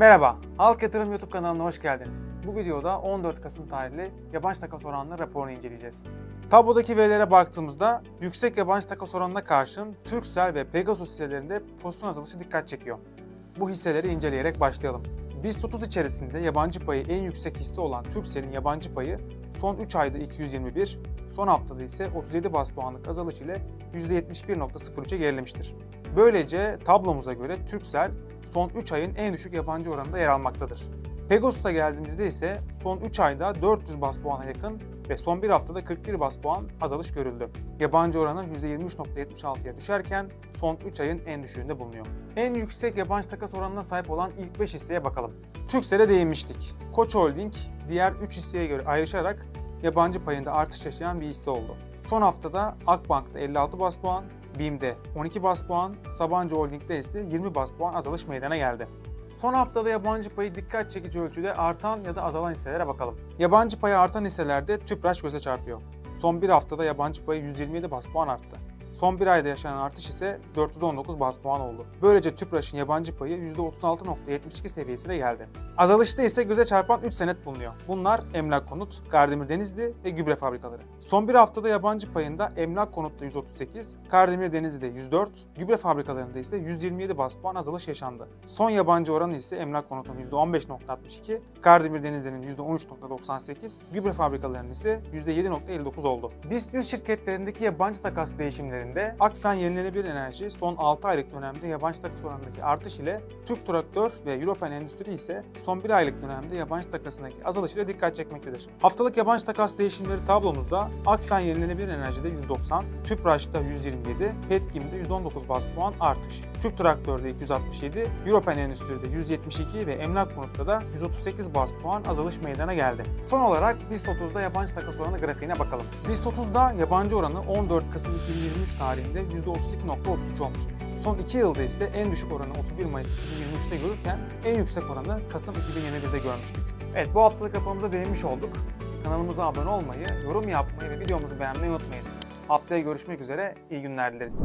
Merhaba, Halk Yatırım YouTube kanalına hoş geldiniz. Bu videoda 14 Kasım tarihli yabancı takas oranları raporunu inceleyeceğiz. Tablodaki verilere baktığımızda yüksek yabancı takas oranına karşın Turkcell ve Pegasus hisselerinde pozisyon azalışı dikkat çekiyor. Bu hisseleri inceleyerek başlayalım. BIST 30 içerisinde yabancı payı en yüksek hisse olan Turkcell'in yabancı payı son 3 ayda 221, son haftada ise 37 bas puanlık azalış ile %71.03'e gerilemiştir. Böylece tablomuza göre Turkcell son 3 ayın en düşük yabancı oranında yer almaktadır. Pegasus'a geldiğimizde ise son 3 ayda 400 bas puana yakın ve son bir haftada 41 bas puan azalış görüldü. Yabancı oranı %23.76'ya düşerken son 3 ayın en düşüğünde bulunuyor. En yüksek yabancı takas oranına sahip olan ilk 5 hisseye bakalım. Turkcell'e değinmiştik. Koç Holding diğer 3 hisseye göre ayrışarak yabancı payında artış yaşayan bir hisse oldu. Son haftada Akbank'ta 56 bas puan, BİM'de 12 bas puan, Sabancı Holding'de ise 20 bas puan azalış meydana geldi. Son haftada yabancı payı dikkat çekici ölçüde artan ya da azalan hisselere bakalım. Yabancı payı artan hisselerde Tüpraş göze çarpıyor. Son bir haftada yabancı payı 127 bas puan arttı. Son bir ayda yaşanan artış ise 419 bas puan oldu. Böylece Tüpraş'ın yabancı payı %36.72 seviyesine geldi. Azalışta ise göze çarpan 3 senet bulunuyor. Bunlar Emlak Konut, Kardemir Denizli ve gübre fabrikaları. Son bir haftada yabancı payında Emlak Konut'ta 138, Kardemir Denizli'de 104, gübre fabrikalarında ise 127 bas puan azalış yaşandı. Son yabancı oranı ise Emlak Konut'un %15.62, Kardemir Denizli'nin %13.98, gübre fabrikalarının ise %7.59 oldu. BIST 100 şirketlerindeki yabancı takas değişimlerinde Akfen Yenilenebilir Enerji son 6 aylık dönemde yabancı takas oranındaki artış ile Türk Traktör ve European Endüstri ise son 1 aylık dönemde yabancı takasındaki azalış ile dikkat çekmektedir. Haftalık yabancı takas değişimleri tablomuzda Akfen Yenilenebilir Enerji'de 190, Tüpraş'ta 127, Petkim'de 119 bas puan artış. Türk Traktör'de 267, European Endüstri'de 172 ve Emlak Konut'ta da 138 bas puan azalış meydana geldi. Son olarak BIST 30'da yabancı takas oranı grafiğine bakalım. BIST 30'da yabancı oranı 14 Kasım 2023 tarihinde %32.33 olmuştur. Son 2 yılda ise en düşük oranı 31 Mayıs 2023'te görürken en yüksek oranı Kasım 2021'de görmüştük. Evet bu haftalık raporumuza değinmiş olduk. Kanalımıza abone olmayı, yorum yapmayı ve videomuzu beğenmeyi unutmayın. Haftaya görüşmek üzere, iyi günler dileriz.